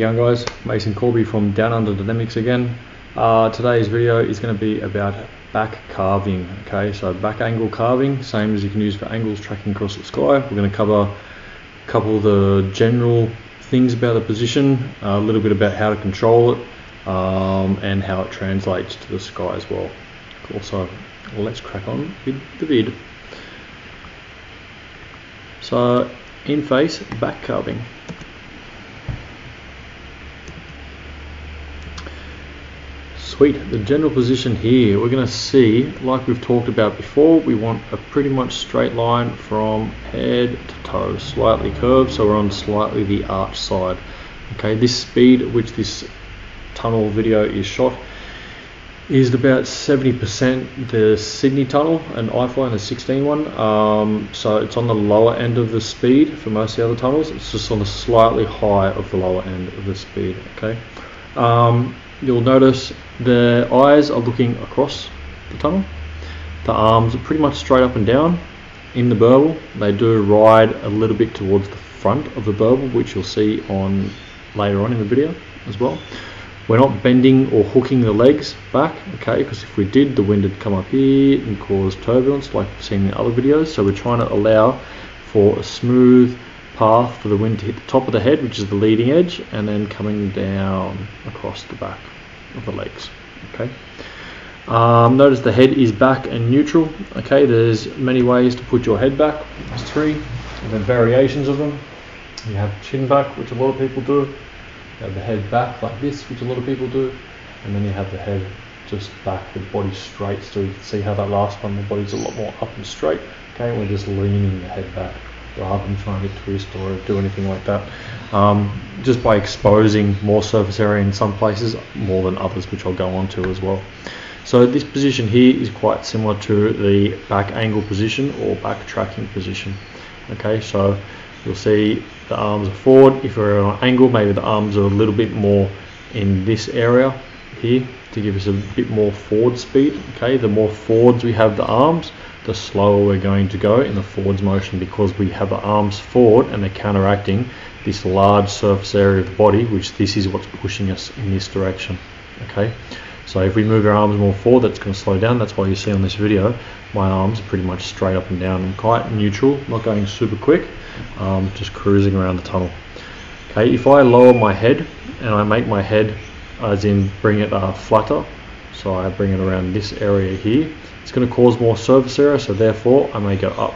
you going guys? Mason Corby from Down Under Dynamics again. Uh, today's video is going to be about back carving. Okay, so back angle carving, same as you can use for angles tracking across the sky. We're going to cover a couple of the general things about the position, a little bit about how to control it, um, and how it translates to the sky as well. Cool, so let's crack on with the vid. So in face back carving. The general position here, we're going to see, like we've talked about before, we want a pretty much straight line from head to toe, slightly curved, so we're on slightly the arch side. Okay, this speed at which this tunnel video is shot is about 70% the Sydney tunnel and iFly the 16 one. Um, so it's on the lower end of the speed for most of the other tunnels. It's just on the slightly high of the lower end of the speed. Okay. Um, you'll notice the eyes are looking across the tunnel. The arms are pretty much straight up and down in the burble. They do ride a little bit towards the front of the burble, which you'll see on later on in the video as well. We're not bending or hooking the legs back, okay, because if we did, the wind would come up here and cause turbulence like we've seen in other videos. So we're trying to allow for a smooth path for the wind to hit the top of the head, which is the leading edge, and then coming down across the back of the legs. Okay. Um, notice the head is back and neutral. Okay, there's many ways to put your head back. There's three, and then variations of them. You have chin back, which a lot of people do. You have the head back like this, which a lot of people do, and then you have the head just back, the body straight. So you can see how that last one, the body's a lot more up and straight. Okay, we're just leaning the head back rather than trying to twist or do anything like that. Um, just by exposing more surface area in some places more than others, which I'll go on to as well. So this position here is quite similar to the back angle position or back tracking position. Okay, so you'll see the arms are forward. If we're on an angle, maybe the arms are a little bit more in this area here to give us a bit more forward speed. Okay, the more forwards we have the arms, the slower we're going to go in the forwards motion because we have the arms forward and they're counteracting this large surface area of the body which this is what's pushing us in this direction okay? So if we move our arms more forward that's going to slow down. That's why you see on this video my arms are pretty much straight up and down I'm quite neutral not going super quick um, just cruising around the tunnel okay? If I lower my head and I make my head as in bring it uh, flatter so I bring it around this area here. It's going to cause more surface area so therefore I may go up.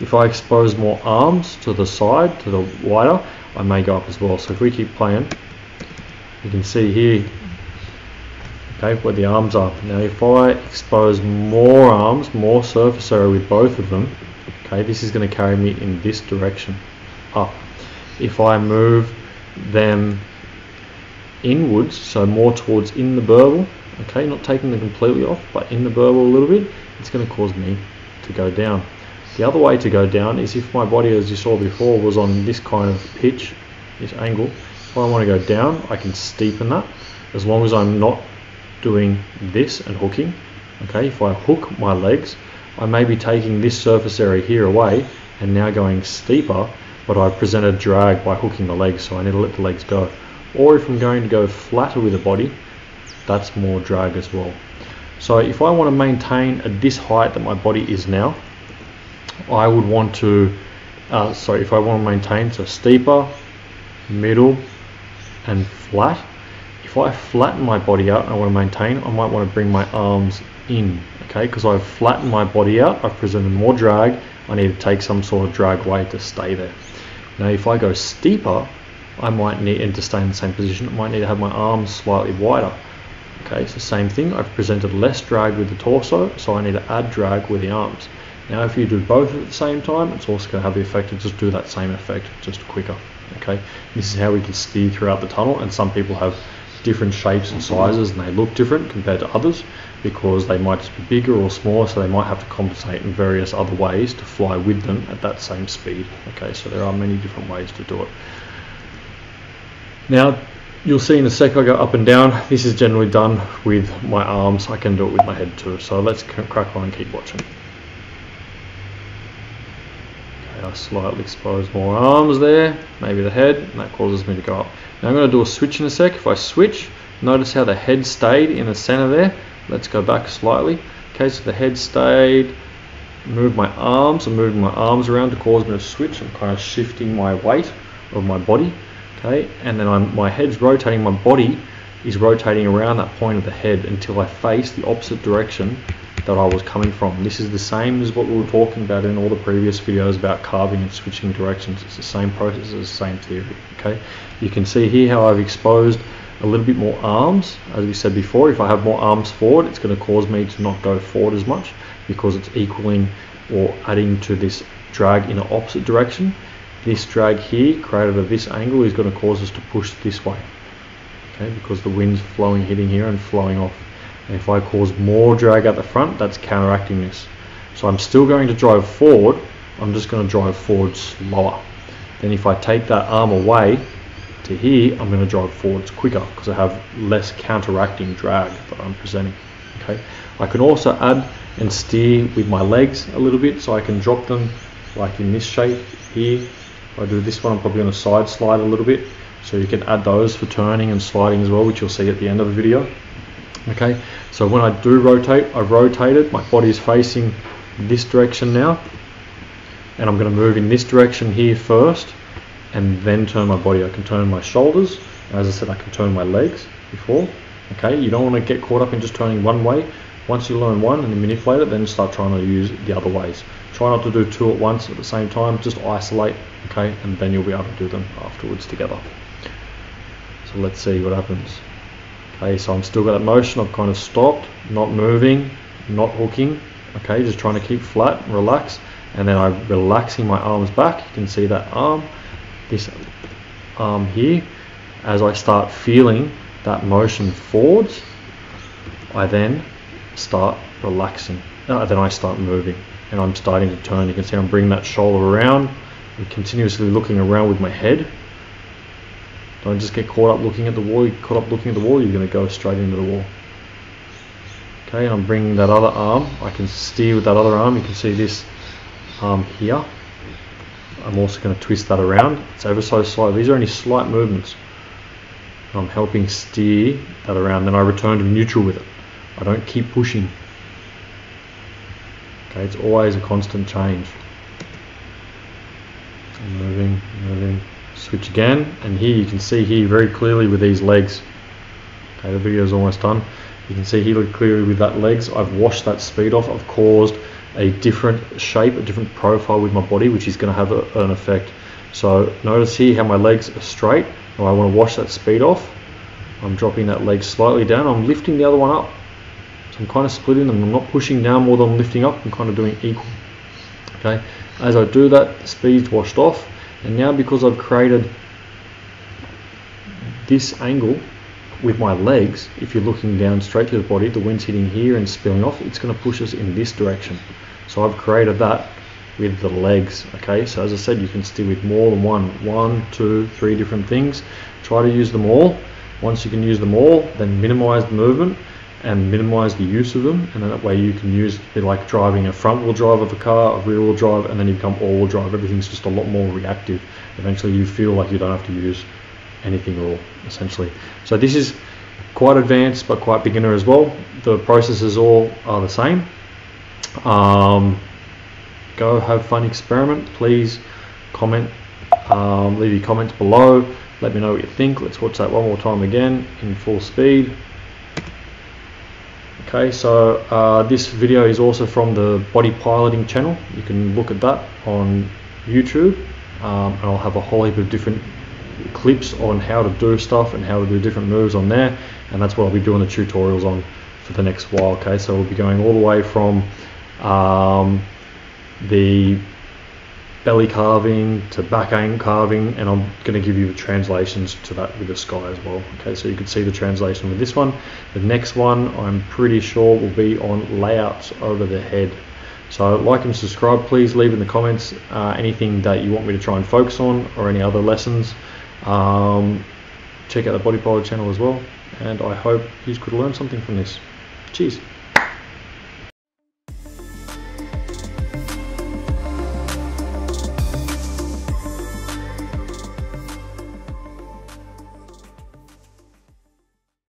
If I expose more arms to the side to the wider I may go up as well. So if we keep playing you can see here okay where the arms are. Now if I expose more arms more surface area with both of them okay this is going to carry me in this direction up. If I move them inwards so more towards in the burble okay not taking them completely off but in the burble a little bit it's going to cause me to go down. The other way to go down is if my body as you saw before was on this kind of pitch this angle if I want to go down I can steepen that. As long as I'm not doing this and hooking okay if I hook my legs I may be taking this surface area here away and now going steeper but I present a drag by hooking the legs so I need to let the legs go. Or if I'm going to go flatter with the body that's more drag as well. So if I want to maintain at this height that my body is now, I would want to, uh, sorry, if I want to maintain, so steeper, middle, and flat. If I flatten my body out and I want to maintain, I might want to bring my arms in, okay? Because I've flattened my body out, I've presented more drag, I need to take some sort of drag weight to stay there. Now if I go steeper, I might need, and to stay in the same position, I might need to have my arms slightly wider. Okay, the same thing, I've presented less drag with the torso, so I need to add drag with the arms. Now if you do both at the same time, it's also going to have the effect of just do that same effect, just quicker. Okay, this is how we can steer throughout the tunnel, and some people have different shapes and sizes and they look different compared to others because they might just be bigger or smaller so they might have to compensate in various other ways to fly with them at that same speed okay so there are many different ways to do it now You'll see in a sec I go up and down. This is generally done with my arms. I can do it with my head too. So let's crack on and keep watching. Okay, I slightly expose more arms there, maybe the head, and that causes me to go up. Now I'm going to do a switch in a sec. If I switch, notice how the head stayed in the center there. Let's go back slightly. Okay, so the head stayed. Move my arms. I'm moving my arms around to cause me to switch. I'm kind of shifting my weight of my body. Okay, and then I'm, my head's rotating. My body is rotating around that point of the head until I face the opposite direction that I was coming from. This is the same as what we were talking about in all the previous videos about carving and switching directions. It's the same process, it's the same theory. Okay, you can see here how I've exposed a little bit more arms. As we said before, if I have more arms forward, it's going to cause me to not go forward as much because it's equaling or adding to this drag in the opposite direction. This drag here created at this angle is going to cause us to push this way. Okay, because the wind's flowing, hitting here and flowing off. And if I cause more drag at the front, that's counteracting this. So I'm still going to drive forward, I'm just going to drive forward slower. Then if I take that arm away to here, I'm going to drive forwards quicker because I have less counteracting drag that I'm presenting. Okay, I can also add and steer with my legs a little bit so I can drop them like in this shape here. I do this one, I'm probably going to side slide a little bit. So you can add those for turning and sliding as well, which you'll see at the end of the video. Okay, so when I do rotate, I've rotated, my body is facing this direction now, and I'm going to move in this direction here first, and then turn my body. I can turn my shoulders, as I said, I can turn my legs before. Okay, you don't want to get caught up in just turning one way. Once you learn one and manipulate it, then start trying to use the other ways. Try not to do two at once at the same time, just isolate, okay, and then you'll be able to do them afterwards together. So let's see what happens. Okay, so I'm still got that motion, I've kind of stopped, not moving, not hooking, okay, just trying to keep flat, relax, and then I'm relaxing my arms back, you can see that arm, this arm here, as I start feeling that motion forwards, I then start relaxing, uh, then I start moving, and I'm starting to turn, you can see I'm bringing that shoulder around, I'm continuously looking around with my head, don't just get caught up looking at the wall. You caught up looking at the wall, you're going to go straight into the wall. Okay, and I'm bringing that other arm. I can steer with that other arm. You can see this arm here. I'm also going to twist that around. It's ever so slight. These are only slight movements. I'm helping steer that around. Then I return to neutral with it. I don't keep pushing. Okay, it's always a constant change. moving, moving. Switch again and here you can see here very clearly with these legs. Okay the video is almost done. You can see here clearly with that legs I've washed that speed off. I've caused a different shape a different profile with my body which is going to have a, an effect. So notice here how my legs are straight. Now I want to wash that speed off. I'm dropping that leg slightly down. I'm lifting the other one up I'm kind of splitting them I'm not pushing down more than I'm lifting up I'm kind of doing equal okay as I do that the speed's washed off and now because I've created this angle with my legs, if you're looking down straight to the body, the wind's hitting here and spilling off, it's going to push us in this direction. So I've created that with the legs. Okay, so as I said, you can steer with more than one, one, two, three different things. Try to use them all. Once you can use them all, then minimize the movement and minimize the use of them and then that way you can use it like driving a front wheel drive of a car, a rear wheel drive and then you become all wheel drive. Everything's just a lot more reactive. Eventually you feel like you don't have to use anything at all essentially. So this is quite advanced but quite beginner as well. The processes all are the same. Um, go have fun experiment. Please comment, um, leave your comments below. Let me know what you think. Let's watch that one more time again in full speed. Okay, so uh, this video is also from the body piloting channel. You can look at that on YouTube, um, and I'll have a whole heap of different clips on how to do stuff and how to do different moves on there, and that's what I'll be doing the tutorials on for the next while. Okay, so we'll be going all the way from um, the belly carving to back aim carving and I'm going to give you translations to that with the sky as well. Okay so you can see the translation with this one. The next one I'm pretty sure will be on layouts over the head. So like and subscribe please. Leave in the comments uh, anything that you want me to try and focus on or any other lessons. Um, check out the body pilot channel as well and I hope you could learn something from this. Cheers